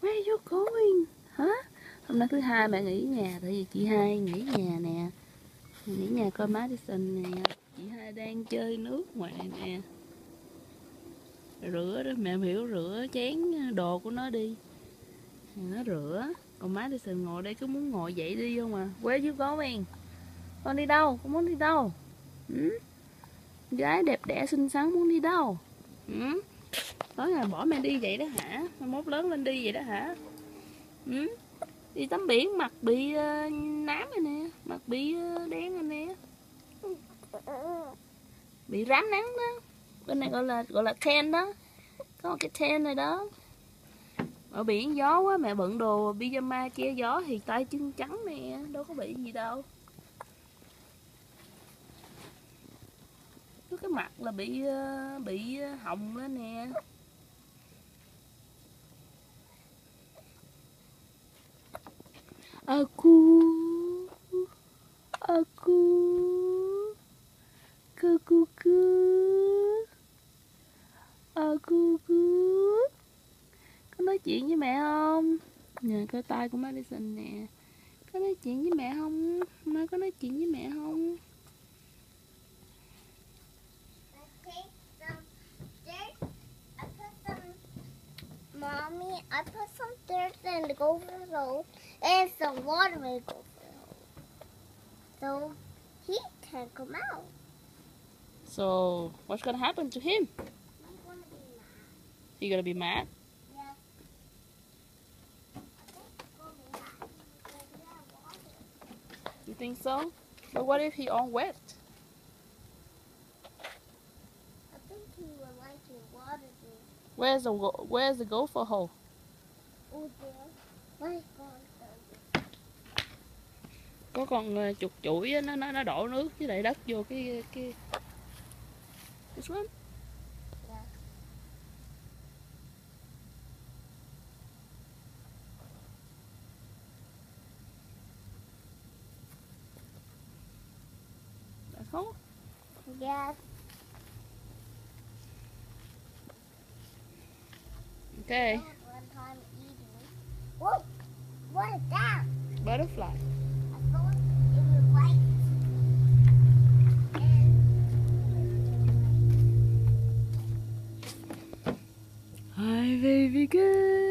Where you going? Hả? Hôm nay thứ hai mẹ nghỉ nhà, tại vì chị hai nghỉ nhà nè. Nghỉ nhà coi Madison nè. Chị hai đang chơi nước ngoài nè. Rửa đó, mẹ hiểu rửa, chén đồ của nó đi. Nó rửa. Còn Madison ngồi đây cứ muốn ngồi dậy đi không à. Where you going? Con đi đâu? Con muốn đi đâu? Ừ? Gái đẹp đẽ xinh xắn muốn đi đâu? Ừ? Nói là bỏ mẹ đi vậy đó hả? Mốt lớn lên đi vậy đó hả? Ừ? đi tắm biển mặt bị uh, nám rồi nè mặt bị uh, đen rồi nè. Bị rám nắng đó. Bên này gọi là gọi là ten đó. Có một cái ten này đó. Ở biển gió quá mẹ bận đồ pyjama che gió thì tay chân trắng nè đâu có bị gì đâu. Cái mặt là bị ờ, bị ờ, hồng lên nè Aku Aku Aku ku Aku ku Có nói chuyện với mẹ không? nhờ cái tay của Madison nè Có nói chuyện với mẹ không? Má có nói chuyện với mẹ không? I put some dirt in the gopher hole and some water in the gopher hole. So he can come out. So, what's gonna happen to him? He's gonna be mad. He gonna be mad? Yeah. I think he's gonna be mad because we have water. You think so? But what if he all wet? I think he would like water Where's the Where's the gopher hole? Có con ờ, chuột chuỗi nó nó nó đổ nước với lại đất vô cái cái cái. That's all. Yes. Okay. What? what is that? Butterfly. Hi, baby girl.